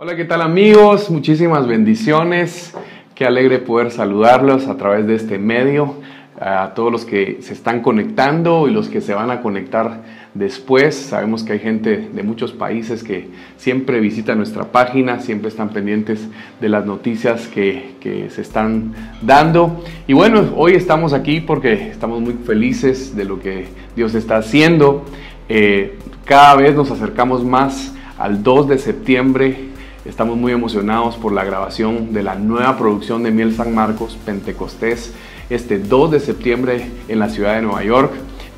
Hola, ¿qué tal amigos? Muchísimas bendiciones. Qué alegre poder saludarlos a través de este medio, a todos los que se están conectando y los que se van a conectar después. Sabemos que hay gente de muchos países que siempre visita nuestra página, siempre están pendientes de las noticias que, se están dando. Y bueno, hoy estamos aquí porque estamos muy felices de lo que Dios está haciendo. Eh, cada vez nos acercamos más al 2 de septiembre Estamos muy emocionados por la grabación de la nueva producción de Miel San Marcos, Pentecostés, este 2 de septiembre en la ciudad de Nueva York,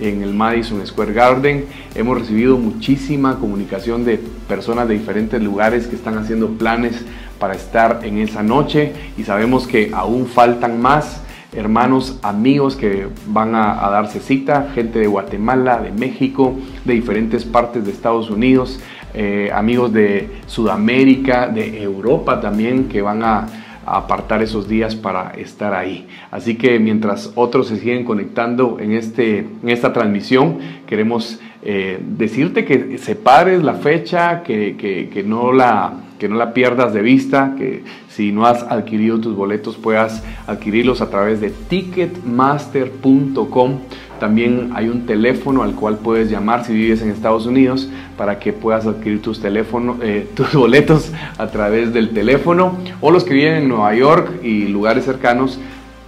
en el Madison Square Garden. Hemos recibido muchísima comunicación de personas de diferentes lugares que están haciendo planes para estar en esa noche y sabemos que aún faltan más hermanos, amigos que van a, darse cita, gente de Guatemala, de México, de diferentes partes de Estados Unidos. Eh, amigos de Sudamérica, de Europa también, que van a, apartar esos días para estar ahí. Así que mientras otros se siguen conectando en, este, en esta transmisión, queremos eh, decirte que separes la fecha, que, que, no la, que no la pierdas de vista, que si no has adquirido tus boletos puedas adquirirlos a través de ticketmaster.com también hay un teléfono al cual puedes llamar si vives en Estados Unidos para que puedas adquirir tus, teléfono, eh, tus boletos a través del teléfono. O los que viven en Nueva York y lugares cercanos,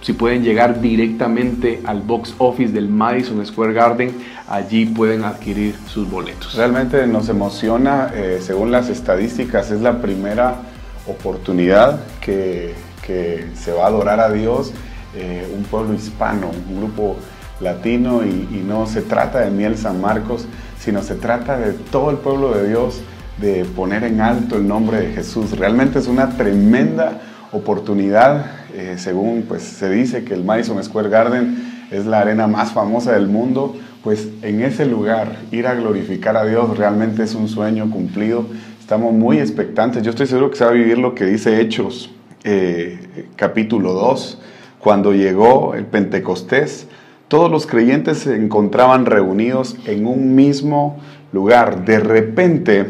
si pueden llegar directamente al box office del Madison Square Garden, allí pueden adquirir sus boletos. Realmente nos emociona, eh, según las estadísticas, es la primera oportunidad que, que se va a adorar a Dios, eh, un pueblo hispano, un grupo latino y, no se trata de miel San Marcos, sino se trata de todo el pueblo de Dios de poner en alto el nombre de Jesús. Realmente es una tremenda oportunidad, eh, según pues, se dice que el Madison Square Garden es la arena más famosa del mundo, pues en ese lugar ir a glorificar a Dios realmente es un sueño cumplido. Estamos muy expectantes. Yo estoy seguro que se va a vivir lo que dice Hechos eh, capítulo 2, cuando llegó el Pentecostés todos los creyentes se encontraban reunidos en un mismo lugar. De repente,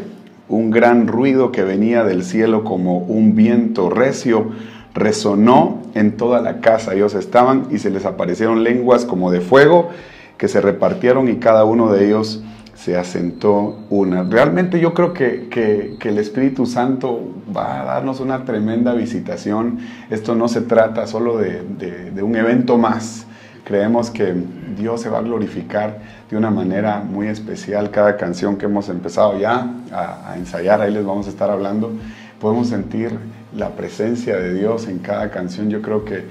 un gran ruido que venía del cielo como un viento recio resonó en toda la casa. Ellos estaban y se les aparecieron lenguas como de fuego que se repartieron y cada uno de ellos se asentó una. Realmente yo creo que, el Espíritu Santo va a darnos una tremenda visitación. Esto no se trata solo de, de un evento más Creemos que Dios se va a glorificar de una manera muy especial. Cada canción que hemos empezado ya a, ensayar, ahí les vamos a estar hablando, podemos sentir la presencia de Dios en cada canción. Yo creo que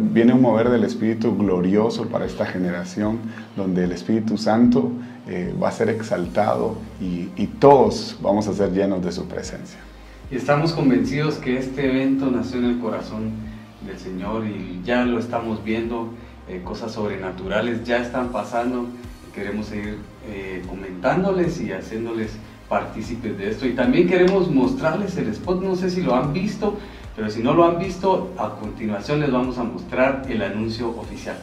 viene un mover del Espíritu glorioso para esta generación, donde el Espíritu Santo eh, va a ser exaltado y, y todos vamos a ser llenos de su presencia. Y estamos convencidos que este evento nació en el corazón del Señor y ya lo estamos viendo eh, cosas sobrenaturales ya están pasando. Queremos seguir eh, comentándoles y haciéndoles partícipes de esto. Y también queremos mostrarles el spot, no sé si lo han visto, pero si no lo han visto, a continuación les vamos a mostrar el anuncio oficial.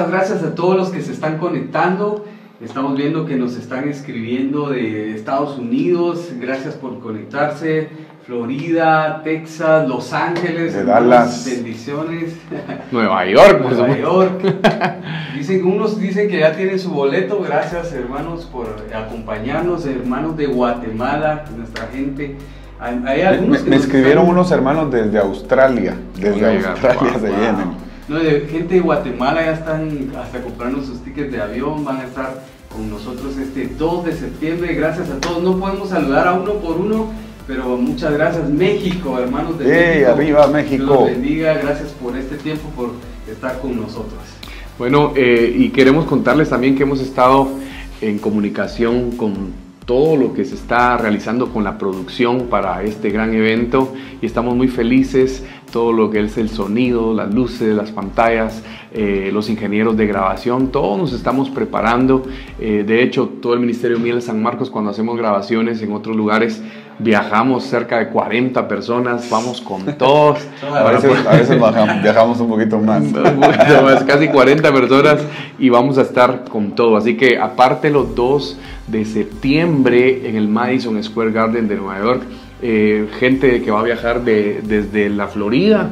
Muchas gracias a todos los que se están conectando. Estamos viendo que nos están escribiendo de Estados Unidos. Gracias por conectarse. Florida, Texas, Los Ángeles. De Dallas. Bendiciones. Nueva York, por Nueva York. Dicen, unos dicen que ya tienen su boleto. Gracias, hermanos, por acompañarnos. Hermanos de Guatemala, nuestra gente. Hay, algunos me, me escribieron unos hermanos desde Australia. Desde Australia se vienen. No, de gente de Guatemala ya están hasta comprando sus tickets de avión, van a estar con nosotros este 2 de septiembre. Gracias a todos. No podemos saludar a uno por uno, pero muchas gracias. México, hermanos de hey, arriba México! Dios bendiga. Gracias por este tiempo, por estar con nosotros. Bueno, eh, y queremos contarles también que hemos estado en comunicación con todo lo que se está realizando con la producción para este gran evento y estamos muy felices todo lo que es el sonido, las luces, las pantallas, eh, los ingenieros de grabación, todos nos estamos preparando. Eh, de hecho, todo el Ministerio Miel de San Marcos, cuando hacemos grabaciones en otros lugares, viajamos cerca de 40 personas, vamos con todos. a veces, viajamos un poquito más. Casi 40 personas y vamos a estar con todo. Así que aparte los 2 de septiembre en el Madison Square Garden de Nueva York, eh, gente que va a viajar de, desde la Florida,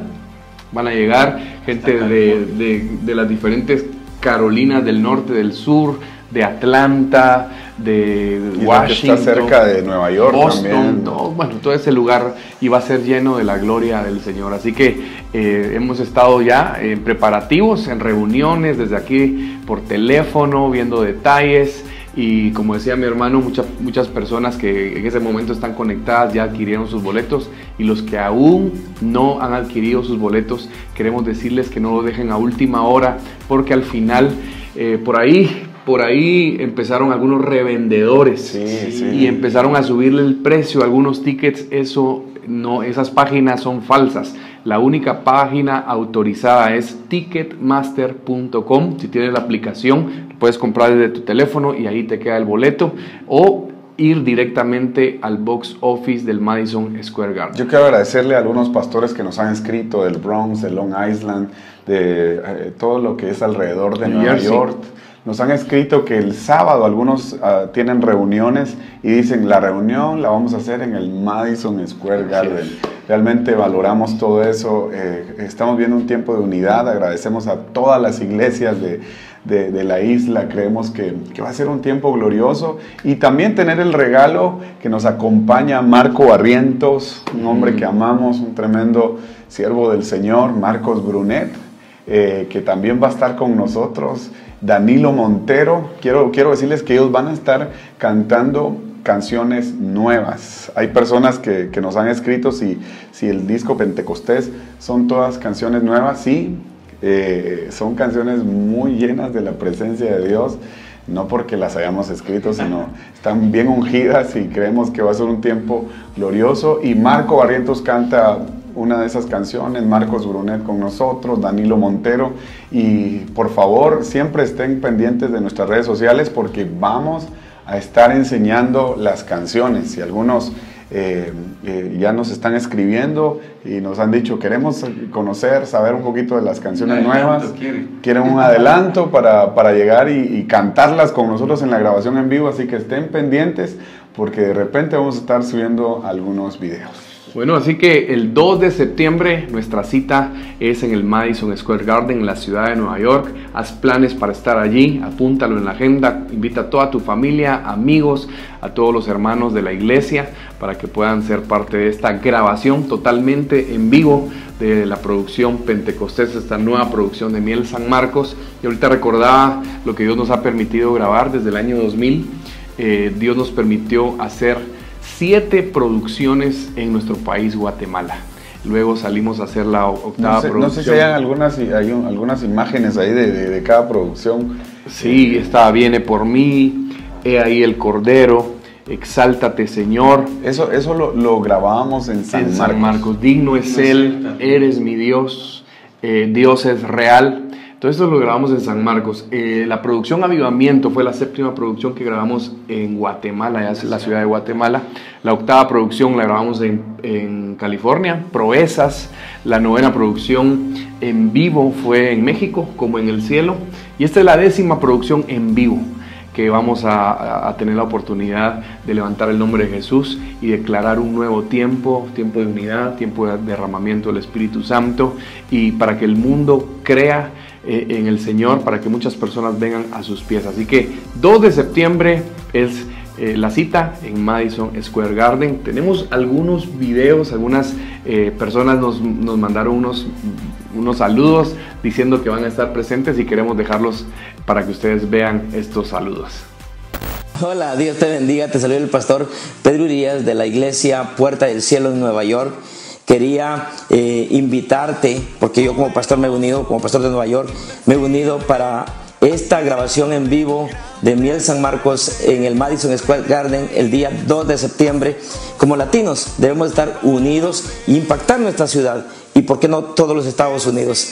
van a llegar gente de, de, las diferentes Carolinas del norte, del sur, de Atlanta, de Washington. está cerca de Nueva York Boston, Todo, bueno, todo ese lugar iba a ser lleno de la gloria del Señor. Así que eh, hemos estado ya en preparativos, en reuniones, desde aquí por teléfono, viendo detalles. Y como decía mi hermano, muchas, muchas personas que en ese momento están conectadas ya adquirieron sus boletos y los que aún no han adquirido sus boletos, queremos decirles que no lo dejen a última hora porque al final eh, por ahí por ahí empezaron algunos revendedores y empezaron a subirle el precio a algunos tickets. Eso no, esas páginas son falsas. La única página autorizada es ticketmaster.com. Si tienes la aplicación, puedes comprar desde tu teléfono y ahí te queda el boleto o ir directamente al box office del Madison Square Garden. Yo quiero agradecerle a algunos pastores que nos han escrito del Bronx, de Long Island, de eh, todo lo que es alrededor de Nueva York. Nos han escrito que el sábado algunos ah, tienen reuniones y dicen la reunión la vamos a hacer en el Madison Square Garden. Realmente valoramos todo eso. Eh, estamos viendo un tiempo de unidad. Agradecemos a todas las iglesias de, de, la isla. Creemos que, que, va a ser un tiempo glorioso y también tener el regalo que nos acompaña Marco Barrientos, un hombre que amamos, un tremendo siervo del Señor, Marcos Brunet, eh, que también va a estar con nosotros. Danilo Montero, quiero, quiero decirles que ellos van a estar cantando canciones nuevas. Hay personas que, nos han escrito si, si el disco Pentecostés son todas canciones nuevas. Sí, eh, son canciones muy llenas de la presencia de Dios, no porque las hayamos escrito, sino están bien ungidas y creemos que va a ser un tiempo glorioso. Y Marco Barrientos canta una de esas canciones, Marcos Brunet con nosotros, Danilo Montero. Y por favor, siempre estén pendientes de nuestras redes sociales porque vamos a estar enseñando las canciones. Si algunos eh, eh, ya nos están escribiendo y nos han dicho, queremos conocer, saber un poquito de las canciones nuevas. Quieren. un adelanto para, para llegar y, y, cantarlas con nosotros en la grabación en vivo, así que estén pendientes porque de repente vamos a estar subiendo algunos videos. Bueno, así que el 2 de septiembre nuestra cita es en el Madison Square Garden en la ciudad de Nueva York. Haz planes para estar allí, apúntalo en la agenda, invita a toda tu familia, amigos, a todos los hermanos de la iglesia para que puedan ser parte de esta grabación totalmente en vivo de la producción Pentecostés, esta nueva producción de Miel San Marcos. Y ahorita recordaba lo que Dios nos ha permitido grabar desde el año 2000. Eh, Dios nos permitió hacer siete producciones en nuestro país, Guatemala. Luego salimos a hacer la octava producción. No sé si hay algunas, hay algunas imágenes ahí de, cada producción. Sí, está Viene por mí, He ahí el Cordero, Exáltate Señor. Eso, eso lo, grabábamos en San, San Marcos. Digno es Él, eres mi Dios, eh, Dios es real. Todo esto lo grabamos en San Marcos. Eh, la producción Avivamiento fue la séptima producción que grabamos en Guatemala, ya es la ciudad de Guatemala. La octava producción la grabamos en, en, California, Proezas. La novena producción en vivo fue en México, como en el cielo. Y esta es la décima producción en vivo que vamos a, a, tener la oportunidad de levantar el nombre de Jesús y declarar un nuevo tiempo, tiempo de unidad, tiempo de derramamiento del Espíritu Santo y para que el mundo crea eh, en el Señor para que muchas personas vengan a sus pies. Así que 2 de septiembre es eh, la cita en Madison Square Garden. Tenemos algunos videos, algunas eh, personas nos, nos, mandaron unos, unos saludos diciendo que van a estar presentes y queremos dejarlos para que ustedes vean estos saludos. Hola, Dios te bendiga, te saluda el pastor Pedro Urias de la iglesia Puerta del Cielo en Nueva York. Quería eh, invitarte, porque yo como pastor me he unido, como pastor de Nueva York, me he unido para esta grabación en vivo de Miel San Marcos en el Madison Square Garden el día 2 de septiembre. Como latinos debemos estar unidos e impactar nuestra ciudad y por qué no todos los Estados Unidos.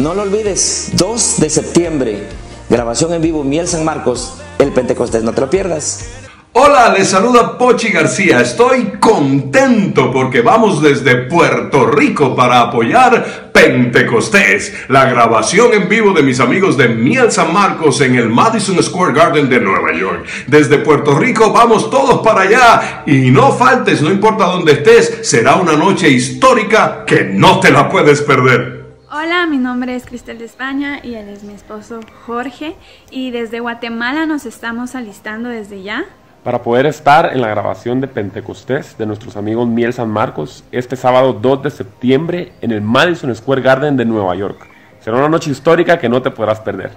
No lo olvides, 2 de septiembre, grabación en vivo Miel San Marcos, el Pentecostés, no te lo pierdas. Hola, les saluda Pochi García. Estoy contento porque vamos desde Puerto Rico para apoyar Pentecostés, la grabación en vivo de mis amigos de Miel San Marcos en el Madison Square Garden de Nueva York. Desde Puerto Rico vamos todos para allá y no faltes, no importa dónde estés, será una noche histórica que no te la puedes perder. Hola, mi nombre es Cristel de España y él es mi esposo Jorge y desde Guatemala nos estamos alistando desde ya para poder estar en la grabación de Pentecostés de nuestros amigos Miel San Marcos este sábado 2 de septiembre en el Madison Square Garden de Nueva York. Será una noche histórica que no te podrás perder.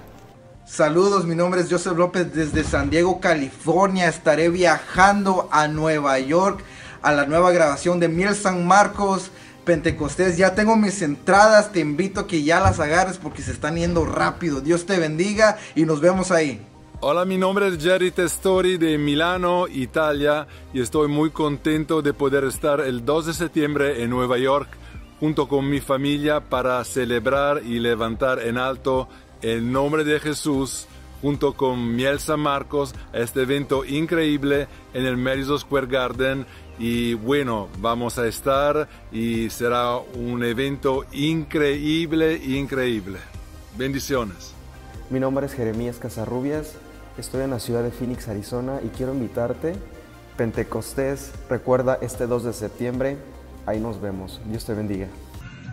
Saludos, mi nombre es Joseph López desde San Diego, California. Estaré viajando a Nueva York a la nueva grabación de Miel San Marcos. Pentecostés, ya tengo mis entradas, te invito a que ya las agarres porque se están yendo rápido. Dios te bendiga y nos vemos ahí. Hola, mi nombre es Jerry Testori de Milano, Italia, y estoy muy contento de poder estar el 2 de septiembre en Nueva York junto con mi familia para celebrar y levantar en alto el nombre de Jesús junto con Miel San Marcos este evento increíble en el Madison Square Garden y bueno, vamos a estar y será un evento increíble, increíble. Bendiciones. Mi nombre es Jeremías Casarrubias Estoy en la ciudad de Phoenix, Arizona y quiero invitarte. Pentecostés, recuerda este 2 de septiembre. Ahí nos vemos. Dios te bendiga.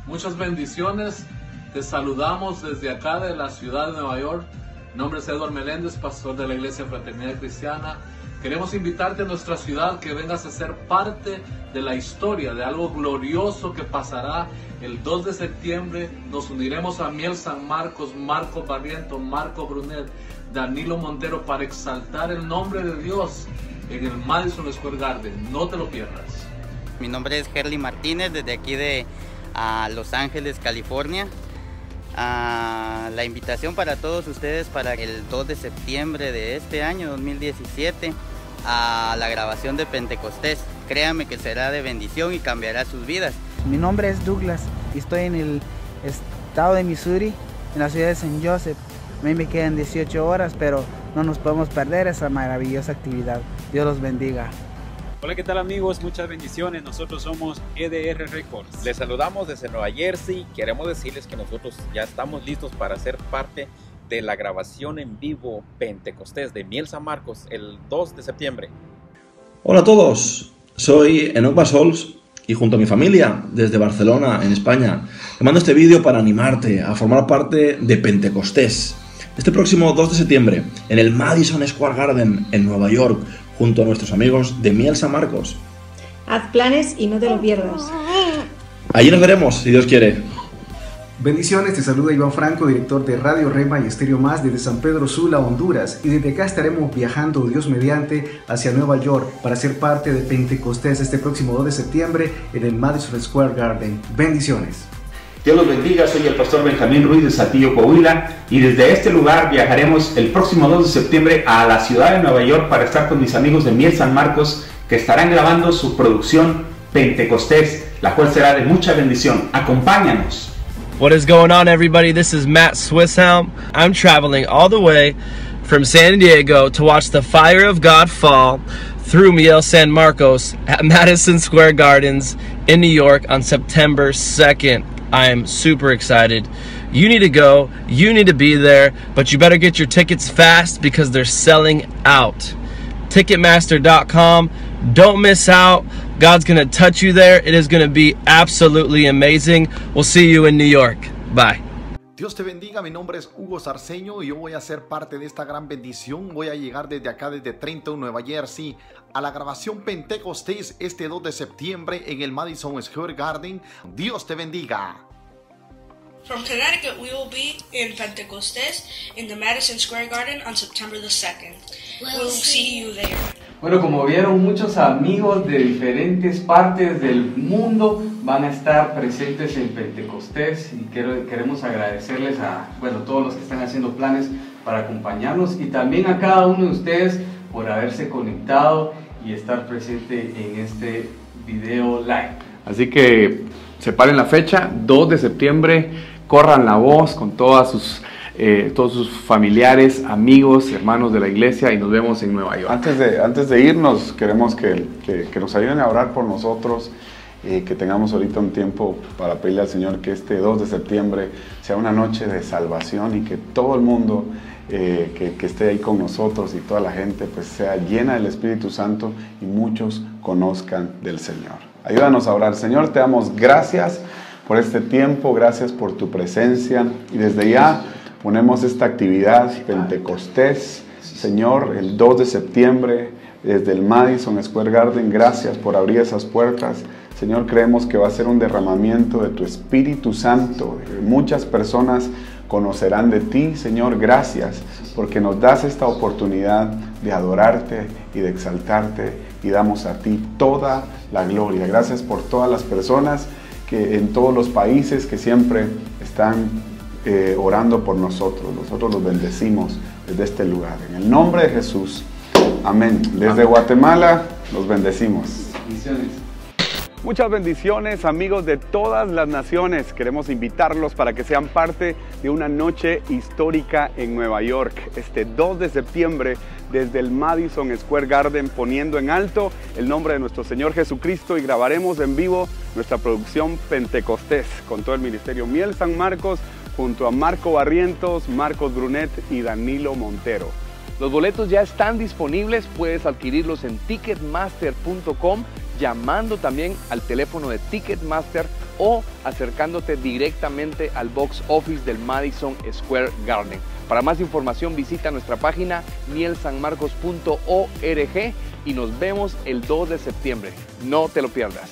Muchas bendiciones. Te saludamos desde acá de la ciudad de Nueva York. Mi nombre es Eduardo Meléndez, pastor de la Iglesia Fraternidad Cristiana. Queremos invitarte a nuestra ciudad que vengas a ser parte de la historia, de algo glorioso que pasará el 2 de septiembre. Nos uniremos a Miel San Marcos, Marco Barriento, Marco Brunet, Danilo Montero para exaltar el nombre de Dios en el Madison Square Garden. No te lo pierdas. Mi nombre es Herly Martínez, desde aquí de Los Ángeles, California. la invitación para todos ustedes para el 2 de septiembre de este año 2017 a la grabación de Pentecostés. Créanme que será de bendición y cambiará sus vidas. Mi nombre es Douglas y estoy en el estado de Missouri, en la ciudad de St. Joseph. A mí me quedan 18 horas, pero no nos podemos perder esa maravillosa actividad. Dios los bendiga. Hola, ¿qué tal amigos? Muchas bendiciones. Nosotros somos EDR Records. Les saludamos desde Nueva Jersey. Queremos decirles que nosotros ya estamos listos para ser parte de la grabación en vivo Pentecostés de Miel San Marcos el 2 de septiembre. Hola a todos, soy Enoch Basols y junto a mi familia desde Barcelona, en España, te mando este vídeo para animarte a formar parte de Pentecostés este próximo 2 de septiembre en el Madison Square Garden en Nueva York junto a nuestros amigos de Miel San Marcos. Haz planes y no te lo pierdas. Allí nos veremos, si Dios quiere. Bendiciones, te saluda Iván Franco, director de Radio Rema y Estéreo Más desde San Pedro Sula, Honduras. Y desde acá estaremos viajando, Dios mediante, hacia Nueva York para ser parte de Pentecostés este próximo 2 de septiembre en el Madison Square Garden. Bendiciones. Dios los bendiga, soy el pastor Benjamín Ruiz de Satillo, Coahuila, y desde este lugar viajaremos el próximo 2 de septiembre a la ciudad de Nueva York para estar con mis amigos de Miel San Marcos, que estarán grabando su producción Pentecostés, la cual será de mucha bendición. Acompáñanos. What is going on, everybody? This is Matt Swisshelm. I'm traveling all the way from San Diego to watch the fire of God fall through Miel San Marcos at Madison Square Gardens in New York on September 2nd. I am super excited. You need to go, you need to be there, but you better get your tickets fast because they're selling out. Ticketmaster.com. Don't miss out. God's going to touch you there. It is going to be absolutely amazing. We'll see you in New York. Bye. Dios te bendiga, mi nombre es Hugo Sarceño y yo voy a ser parte de esta gran bendición. Voy a llegar desde acá, desde Trenton, Nueva Jersey, a la grabación Pentecostés este 2 de septiembre en el Madison Square Garden. Dios te bendiga. From Connecticut, we will be in Pentecostés in the Madison Square Garden on September the 2nd. We'll see you there. Bueno, como vieron muchos amigos de diferentes partes del mundo, van a estar presentes en Pentecostés y quiero, queremos agradecerles a bueno, todos los que están haciendo planes para acompañarnos y también a cada uno de ustedes por haberse conectado y estar presente en este video live. Así que separen la fecha, 2 de septiembre, corran la voz con todas sus, eh, todos sus familiares, amigos, hermanos de la iglesia y nos vemos en Nueva York. Antes de, antes de irnos, queremos que, que, nos ayuden a orar por nosotros. Eh, que tengamos ahorita un tiempo para pedirle al Señor que este 2 de septiembre sea una noche de salvación y que todo el mundo eh, que, que, esté ahí con nosotros y toda la gente pues sea llena del Espíritu Santo y muchos conozcan del Señor. Ayúdanos a orar. Señor, te damos gracias por este tiempo, gracias por tu presencia y desde ya ponemos esta actividad Pentecostés, Señor, el 2 de septiembre desde el Madison Square Garden, gracias por abrir esas puertas. Señor, creemos que va a ser un derramamiento de tu Espíritu Santo. Muchas personas conocerán de ti, Señor. Gracias porque nos das esta oportunidad de adorarte y de exaltarte y damos a ti toda la gloria. Gracias por todas las personas que en todos los países que siempre están eh, orando por nosotros. Nosotros los bendecimos desde este lugar. En el nombre de Jesús. Amén. Desde Guatemala los bendecimos. Muchas bendiciones amigos de todas las naciones. Queremos invitarlos para que sean parte de una noche histórica en Nueva York este 2 de septiembre desde el Madison Square Garden poniendo en alto el nombre de nuestro Señor Jesucristo y grabaremos en vivo nuestra producción Pentecostés con todo el ministerio Miel San Marcos junto a Marco Barrientos, Marcos Brunet y Danilo Montero. Los boletos ya están disponibles, puedes adquirirlos en ticketmaster.com llamando también al teléfono de Ticketmaster o acercándote directamente al box office del Madison Square Garden. Para más información visita nuestra página mielsanmarcos.org y nos vemos el 2 de septiembre. No te lo pierdas.